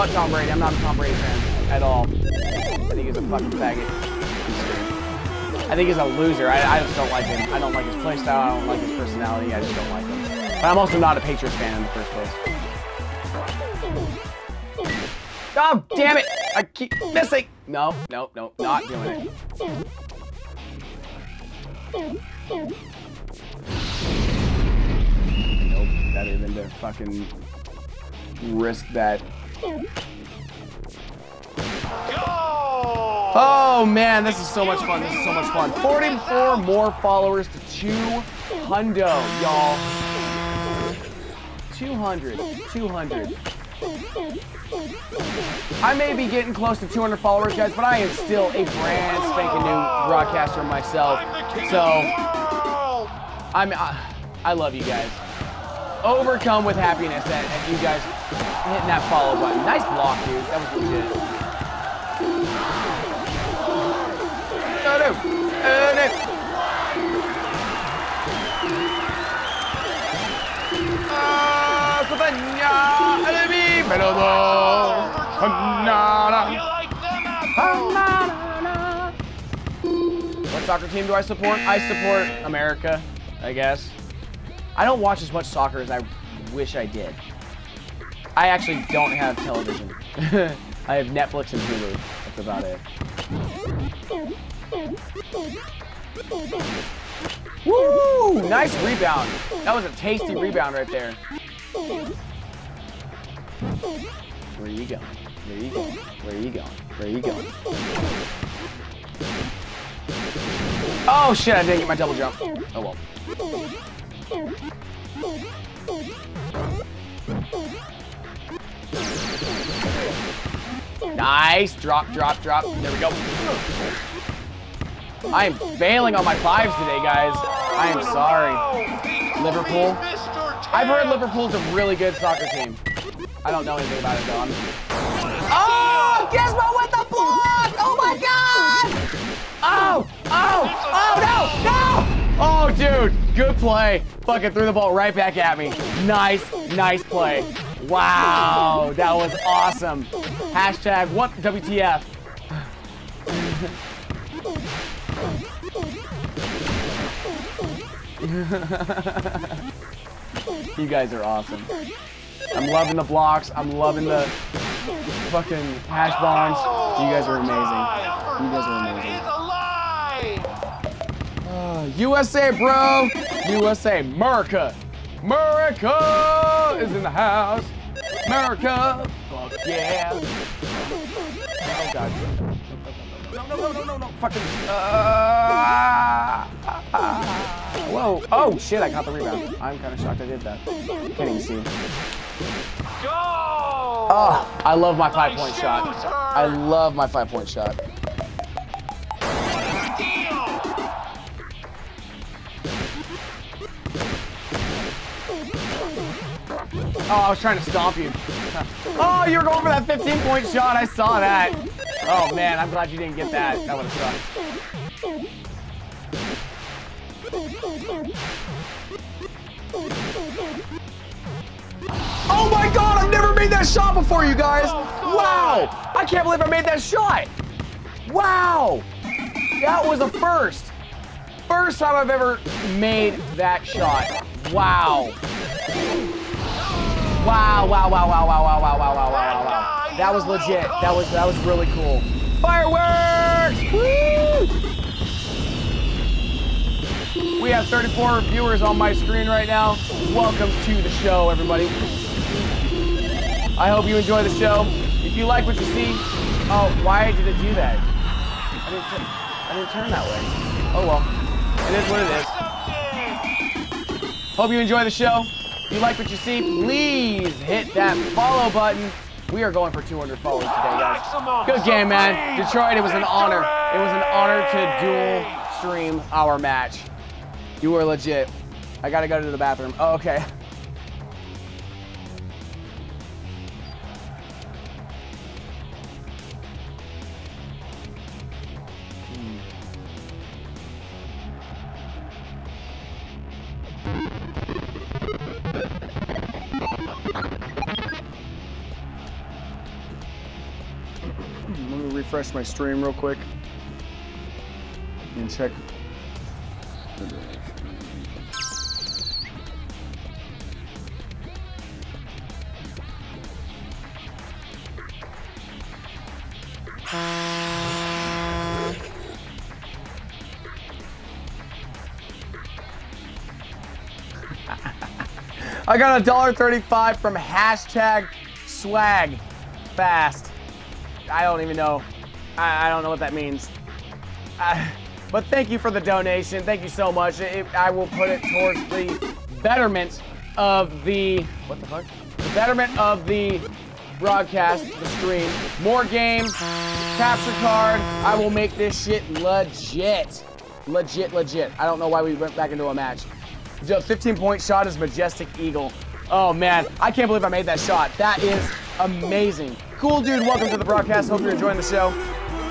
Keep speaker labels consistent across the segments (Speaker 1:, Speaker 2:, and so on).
Speaker 1: Fuck Tom Brady. I'm not a Tom Brady fan at all. I think he's a fucking faggot. I think he's a loser. I, I just don't like him. I don't like his playstyle. I don't like his personality. I just don't like him. But I'm also not a Patriots fan in the first place. Oh, damn it! I keep missing! No, no, no, not doing it. Nope, that even to fucking risk that. Oh man, this is so much fun. This is so much fun. 44 more followers to 200, y'all. 200, 200. I may be getting close to 200 followers, guys, but I am still a brand spanking new broadcaster myself. So, I'm, uh, I love you guys. Overcome with happiness that you guys hitting that follow button. Nice block, dude. That was legit. Oh, no. Oh, no. What soccer team do I support? I support America, I guess. I don't watch as much soccer as I wish I did. I actually don't have television. I have Netflix and Hulu. That's about it. Woo! Nice rebound. That was a tasty rebound right there. Where are you going? Where are you going? Where are you going? Where are you going? Oh shit, I didn't get my double jump. Oh well. Nice. Drop, drop, drop. There we go. I am failing on my fives today, guys. I am sorry. Liverpool. I've heard Liverpool's a really good soccer team. I don't know anything about it, though. I'm... Oh! Gizmo with the block! Oh, my God! Oh! Oh! Oh, no! No! Oh, dude. Good play. Fucking threw the ball right back at me. Nice, nice play. Wow. That was awesome. Hashtag what WTF. you guys are awesome. I'm loving the blocks. I'm loving the fucking hash bombs. You guys are amazing. You guys are amazing. Uh, USA, bro. USA, America. America is in the house. America. Fuck yeah. Oh, God. No, no, no, no, no, no. Fucking. Uh, whoa. Oh, shit. I caught the rebound. I'm kind of shocked I did that. Can't even see. Oh, I love my five point shot. I love my five point shot. Oh, I was trying to stomp you. Oh, you were going for that 15 point shot. I saw that. Oh, man, I'm glad you didn't get that. That would have sucked. Oh my god, I've never made that shot before, you guys. Wow. I can't believe I made that shot. Wow. That was a first. First time I've ever made that shot. Wow. Wow, wow, wow, wow, wow, wow, wow, wow, wow, wow, wow. That was legit. That was that was really cool. Fireworks! Woo! We have 34 viewers on my screen right now. Welcome to the show, everybody. I hope you enjoy the show. If you like what you see, oh, why did it do that? I didn't, I didn't turn that way. Oh well, it is what it is. Hope you enjoy the show. If you like what you see, please hit that follow button. We are going for 200 followers today, guys. Good game, man. Detroit, it was an honor. It was an honor to dual stream our match. You were legit. I gotta go to the bathroom. Oh, okay. Refresh my stream real quick and check. I got a dollar thirty-five from hashtag swag fast. I don't even know. I, I don't know what that means. But thank you for the donation. Thank you so much. It, I will put it towards the betterment of the what the fuck? The betterment of the broadcast, the stream. More games, capture card. I will make this shit legit. Legit, legit. I don't know why we went back into a match. The 15 point shot is Majestic Eagle. Oh man, I can't believe I made that shot. That is amazing. Cool dude, welcome to the broadcast. Hope you're enjoying the show.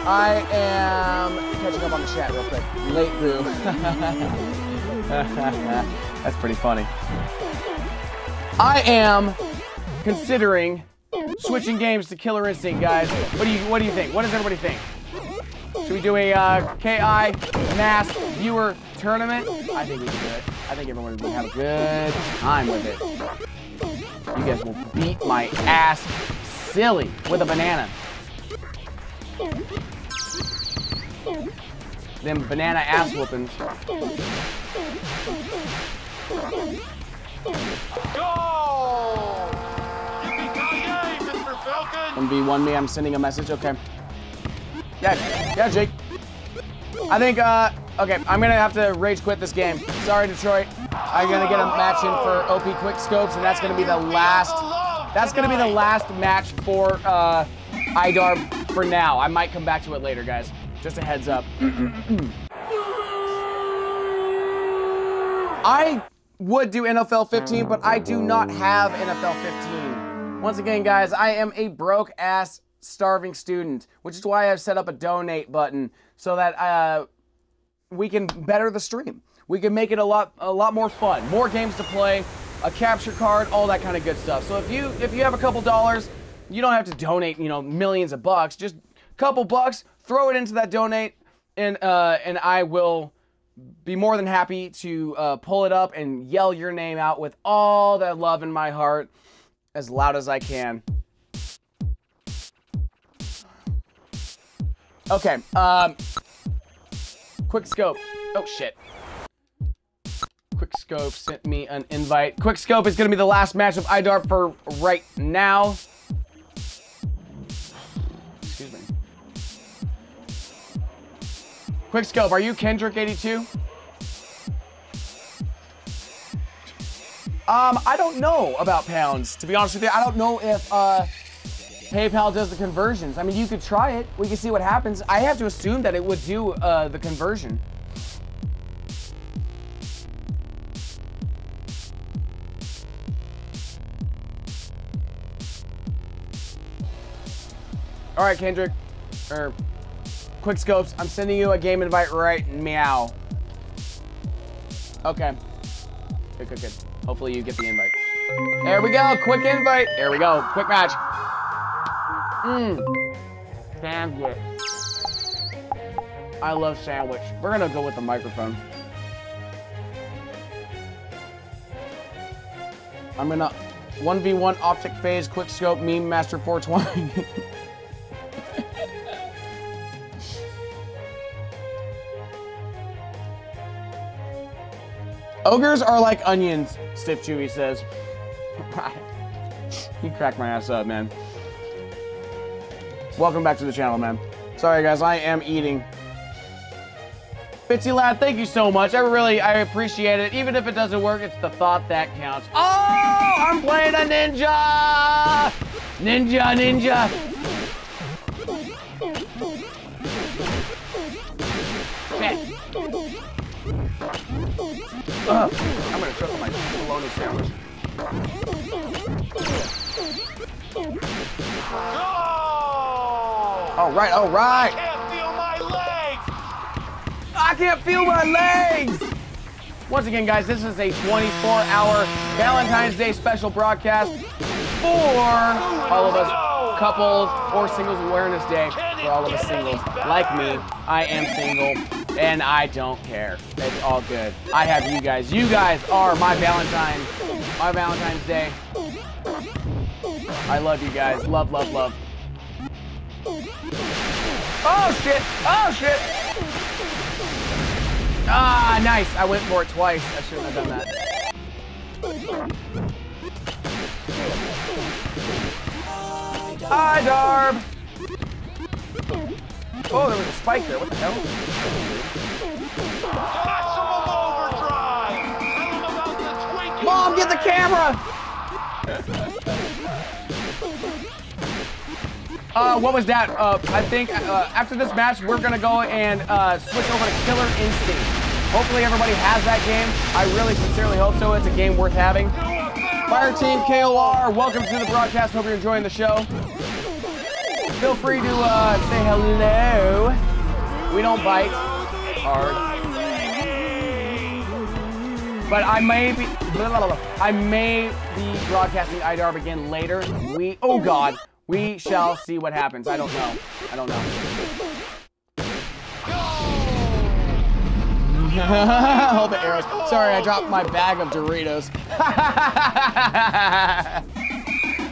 Speaker 1: I am catching up on the chat real quick. Late boo. That's pretty funny. I am considering switching games to Killer Instinct, guys. What do you What do you think? What does everybody think? Should we do a uh, KI mass viewer tournament? I think we should do it. I think everyone would have a good time with it. You guys will beat my ass silly with a banana. Them banana ass whoopings.
Speaker 2: Go! Yippee-ki-yay, Mr. Falcon!
Speaker 1: 1v1 me, I'm sending a message, okay. Yeah, yeah, Jake. I think, uh, okay, I'm gonna have to rage quit this game. Sorry, Detroit. I'm gonna get a match in for OP Quick Scopes, and that's gonna be the last, that's gonna be the last match for, uh, IDARB for now. I might come back to it later, guys. Just a heads up. I would do NFL 15, but I do not have NFL 15. Once again, guys, I am a broke ass starving student, which is why I've set up a donate button so that uh, we can better the stream. We can make it a lot a lot more fun, more games to play, a capture card, all that kind of good stuff. So if you if you have a couple dollars, you don't have to donate, you know, millions of bucks. Just a couple bucks, throw it into that donate, and uh, and I will be more than happy to uh, pull it up and yell your name out with all that love in my heart as loud as I can. Okay, um, Quick Scope. Oh shit. Quick Scope sent me an invite. Quick Scope is gonna be the last match of IDARB for right now. Excuse me. Quick Scope, are you Kendrick82? Um, I don't know about pounds, to be honest with you. I don't know if, uh, PayPal does the conversions. I mean, you could try it. We can see what happens. I have to assume that it would do uh, the conversion. All right, Kendrick, or Quick Scopes, I'm sending you a game invite right meow. Okay. Good, good, good. Hopefully you get the invite. There we go, quick invite. There we go, quick match. Mmm. Sandwich. I love sandwich. We're gonna go with the microphone. I'm gonna 1v1 optic phase quick scope meme master 420. Ogres are like onions, Stiff Chewy says. you cracked my ass up, man. Welcome back to the channel, man. Sorry, guys, I am eating. Fitzy Lad, thank you so much. I really, I appreciate it. Even if it doesn't work, it's the thought that counts. Oh, I'm playing a ninja! Ninja, ninja. Sandwich. All right, all right.
Speaker 2: Can't feel my legs!
Speaker 1: I can't feel my legs. Once again, guys, this is a 24-hour Valentine's Day special broadcast for all of us Couples or Singles Awareness Day for all of us singles. Like me, I am single and I don't care. It's all good. I have you guys. You guys are my Valentine, my Valentine's Day. I love you guys. Love, love, love. Oh shit! Oh shit! Ah, nice. I went for it twice. I shouldn't have done that. Hi, Darb. Oh, there was a spike there. What the hell?
Speaker 2: Maximum overdrive! Tell him about the Twinkie
Speaker 1: Mom, get the camera! Uh, what was that? Uh, I think uh, after this match, we're gonna go and uh, switch over to Killer Instinct. Hopefully everybody has that game. I really sincerely hope so. It's a game worth having. Fire Team KOR, welcome to the broadcast. Hope you're enjoying the show. Feel free to uh, say hello. We don't bite hard. But I may be, blah, blah, blah. I may be broadcasting IDARB again later. We, oh God, we shall see what happens. I don't know. I don't know. All the arrows. Sorry, I dropped my bag of Doritos.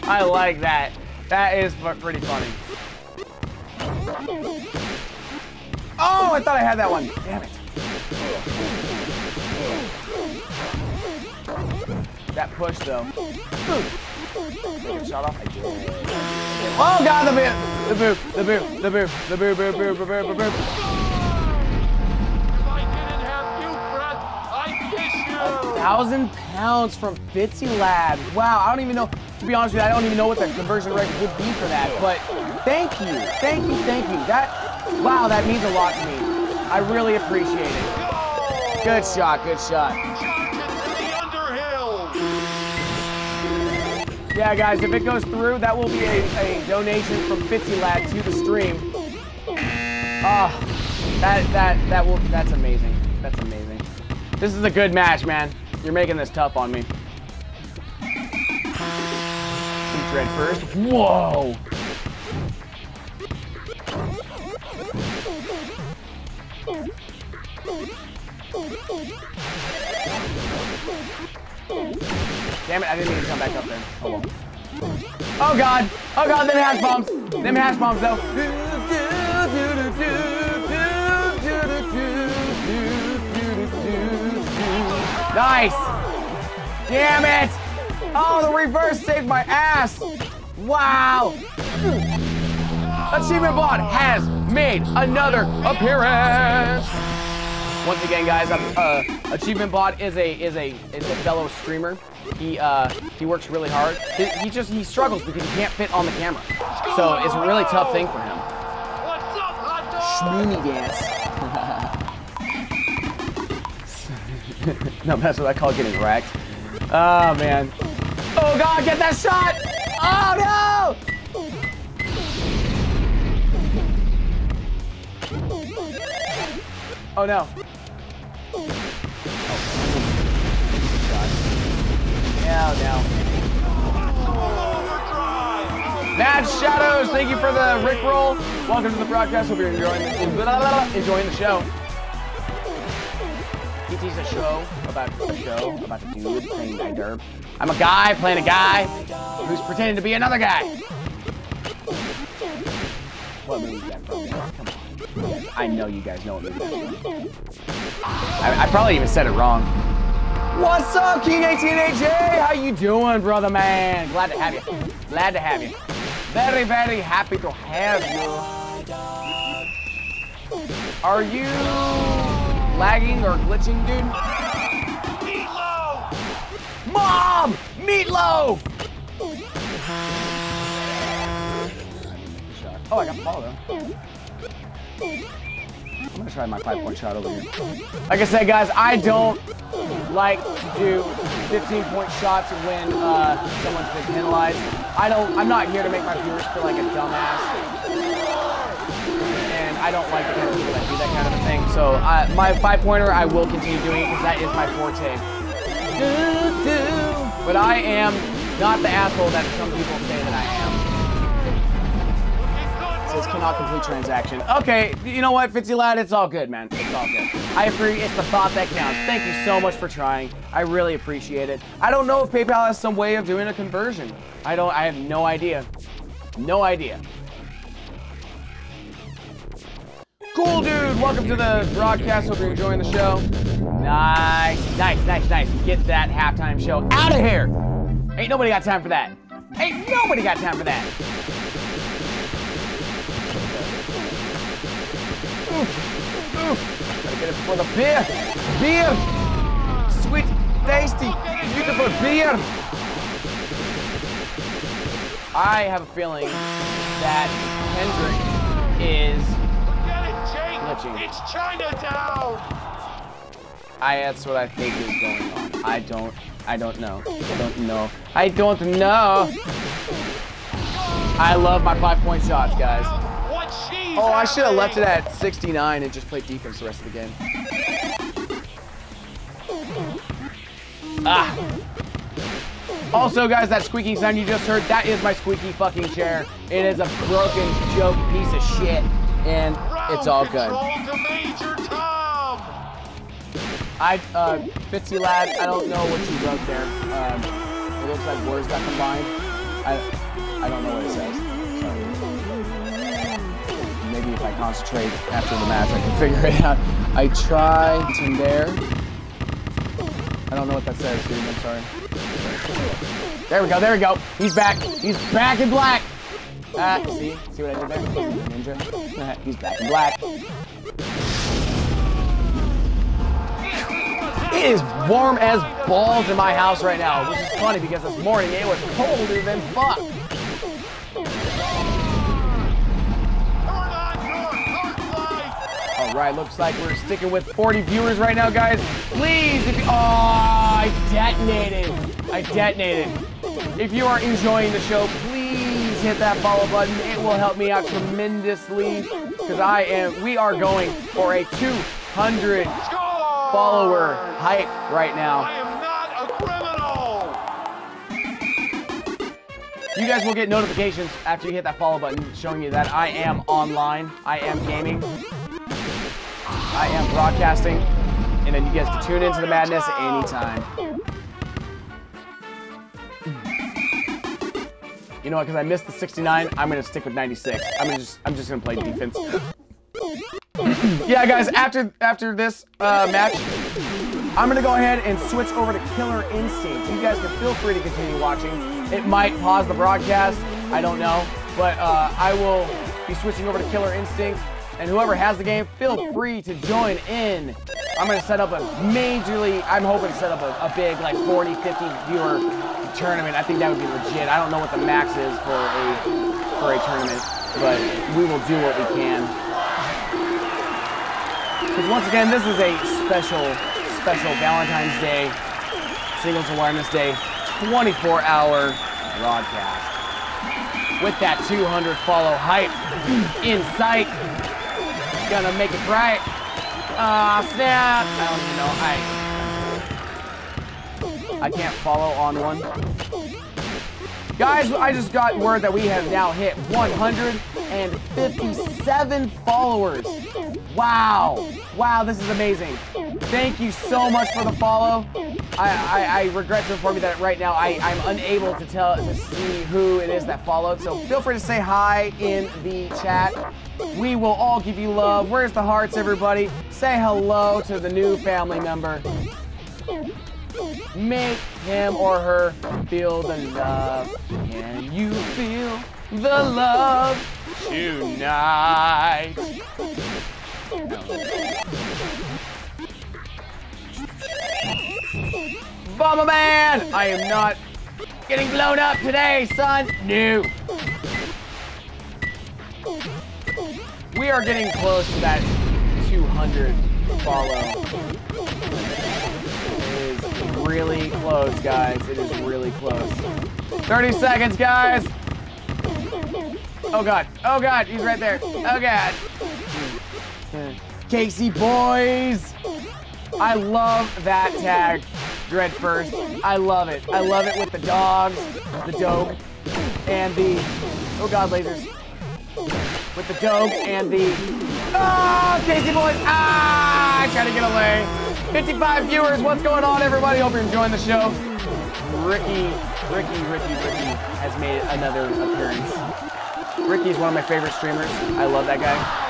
Speaker 1: I like that. That is pretty funny. Oh, I thought I had that one. Damn it. That push though. Shot off. Oh god, the boo, the boo, the boo, the boo, the boo, boo, boo, boo, boo, boo, boo.
Speaker 2: Kiss you.
Speaker 1: Thousand pounds from Fitzy Lad. Wow, I don't even know. To be honest with you, I don't even know what the conversion rate would be for that. But thank you, thank you, thank you. That, wow, that means a lot to me. I really appreciate it. Good shot, good shot. Yeah, guys, if it goes through, that will be a, a donation from Fitzy Lad to the stream. Ah, that that that will that's amazing. That's amazing. This is a good match, man. You're making this tough on me. Dread first. Whoa. Damn it, I didn't mean to come back up there. Oh. Oh god! Oh god, them hash bombs! Them hash bombs though. Nice! Damn it! Oh, the reverse saved my ass! Wow! Achievement Bot has made another appearance! Once again, guys, uh, Achievement Bot is a is a is a fellow streamer. He uh, he works really hard. He, he just he struggles because he can't fit on the camera, so it's a really tough thing for him.
Speaker 2: What's up, hot dog?
Speaker 1: Schmoony dance. no, that's what I call getting wrecked. Oh man. Oh god, get that shot! Oh no! Oh no. No, no. Mad Shadows, thank you for the Rick roll. Welcome to the broadcast. Hope you're enjoying enjoying the show. PT's a show about a show about a dude playing guy derb. I'm a guy playing a guy who's pretending to be another guy. What movie is that from? Come on. I know you guys know what movie that's from. I, I probably even said it wrong. What's up, King 18AJ? How you doing, brother man? Glad to have you. Glad to have you. Very, very happy to have you. Are you lagging or glitching, dude? Mom! Meatloaf! Oh, I got ball though. I'm gonna try my five point shot over here. Like I said, guys, I don't like to do 15 point shots when uh, someone's been penalized. I don't. I'm not here to make my viewers feel like a dumbass, and I don't like kind of people that do that kind of a thing. So uh, my five pointer, I will continue doing it because that is my forte. But I am not the asshole that some people say that I am. It says cannot complete transaction. Okay, you know what, Fitzy lad, it's all good, man. It's all good. I agree. It's the thought that counts. Thank you so much for trying. I really appreciate it. I don't know if PayPal has some way of doing a conversion. I don't. I have no idea. No idea. Cool, dude. Welcome to the broadcast. Hope you're enjoying the show. Nice, nice, nice, nice. Get that halftime show out of here. Ain't nobody got time for that. Ain't nobody got time for that. Oof, oof. Gotta get it for the beer. Beer. Sweet, tasty, beautiful beer. I have a feeling that Kendrick is Glitching.
Speaker 2: It's Chinatown!
Speaker 1: I that's what I think is going on. I don't I don't know. I don't know. I don't know. I love my five point shots, guys. Oh, I should have left it at 69 and just played defense the rest of the game. Ah. Also, guys, that squeaking sound you just heard, that is my squeaky fucking chair. It is a broken joke piece of shit, and it's all good.
Speaker 2: to Major Tom!
Speaker 1: I, uh, Fitzy lad, I don't know what you wrote there. Um, it looks like words got combined. I, I don't know what it says. So maybe if I concentrate after the match, I can figure it out. I try to there. I don't know what that says, dude. I'm sorry. There we go. There we go. He's back. He's back in black. Ah, see, see what I did there? Ninja. He's back in black. It is warm as balls in my house right now, which is funny because this morning it was colder than fuck.
Speaker 2: Turn on your heart light!
Speaker 1: All right, looks like we're sticking with 40 viewers right now, guys. Please, if you, oh, I detonated. I detonated. If you are enjoying the show, please hit that follow button. It will help me out tremendously because I am, we are going for a 200
Speaker 2: Score!
Speaker 1: follower hype right now.
Speaker 2: I am not a criminal!
Speaker 1: You guys will get notifications after you hit that follow button showing you that I am online, I am gaming, I am broadcasting, and then you guys can tune into the madness anytime. You know what, because I missed the 69, I'm gonna stick with 96. I'm just I'm just gonna play defense. yeah guys, after after this uh, match, I'm gonna go ahead and switch over to Killer Instinct. You guys can feel free to continue watching. It might pause the broadcast, I don't know, but uh, I will be switching over to Killer Instinct. And whoever has the game, feel free to join in. I'm gonna set up a majorly, I'm hoping to set up a, a big like 40, 50 viewer tournament. I think that would be legit. I don't know what the max is for a for a tournament, but we will do what we can. Because once again, this is a special, special Valentine's Day, Singles Awareness Day, 24-hour broadcast. With that 200 follow hype in sight, gonna make it right. Ah, snap! I don't even know. I I can't follow on one. Guys, I just got word that we have now hit 157 followers. Wow. Wow, this is amazing. Thank you so much for the follow. I, I, I regret to inform you that right now I, I'm unable to tell to see who it is that followed. So feel free to say hi in the chat. We will all give you love. Where's the hearts, everybody? Say hello to the new family member. Make him or her feel the love. Can you feel the love tonight? Bomber Man! I am not getting blown up today, son. No. We are getting close to that 200 follow. It is really close, guys. It is really close. 30 seconds, guys. Oh god. Oh god, he's right there. Oh god. Casey boys. I love that tag. Dread first. I love it. I love it with the dogs, the dog, and the oh god lasers. with the Doge and the. Oh, Casey boys! Ah, I tried to get away. 55 viewers. What's going on, everybody? Hope you're enjoying the show. Ricky, Ricky, Ricky, Ricky has made another appearance. Ricky's one of my favorite streamers. I love that guy.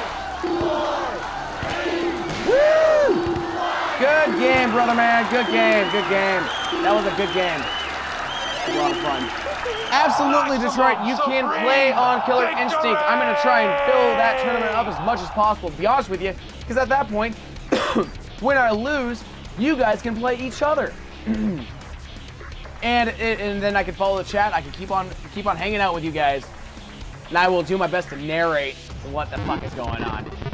Speaker 1: Game, brother man. Good game. Good game. That was a good game. A lot of fun. Absolutely, Detroit. You can play on Killer Instinct. I'm going to try and fill that tournament up as much as possible, to be honest with you, because at that point, when I lose, you guys can play each other. and and then I can follow the chat. I can keep on keep on hanging out with you guys, and I will do my best to narrate what the fuck is going on.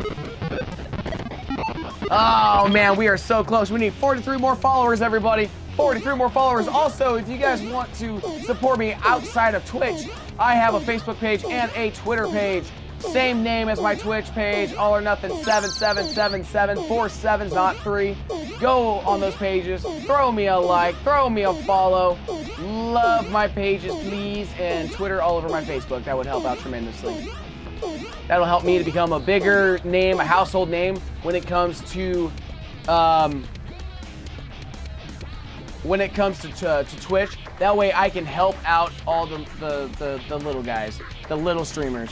Speaker 1: Oh man, we are so close. We need 43 more followers, everybody. 43 more followers. Also, if you guys want to support me outside of Twitch, I have a Facebook page and a Twitter page. Same name as my Twitch page, all or nothing 7777, four sevens, not three. Go on those pages, throw me a like, throw me a follow. Love my pages, please, and Twitter all over my Facebook. That would help out tremendously. That'll help me to become a bigger name, a household name when it comes to um, when it comes to, to, to Twitch. That way I can help out all the, the, the, the little guys, the little streamers.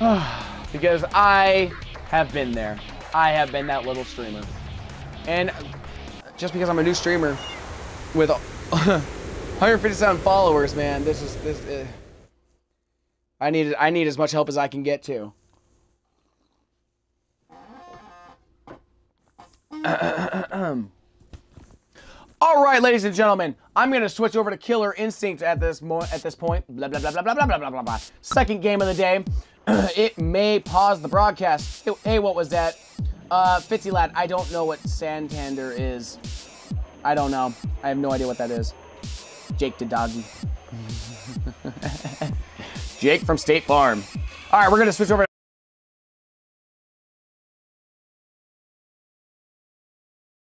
Speaker 1: because I have been there. I have been that little streamer. And just because I'm a new streamer with 157 followers, man, this is this. Uh, I need I need as much help as I can get to. All right, ladies and gentlemen, I'm gonna switch over to Killer Instinct at this mo- at this point. Blah blah blah blah blah blah blah blah blah blah. Second game of the day. it may pause the broadcast. Hey, what was that? Uh, Fitzy lad, I don't know what Santander is. I don't know. I have no idea what that is. Jake the doggy. Jake from State Farm. All right, we're gonna switch over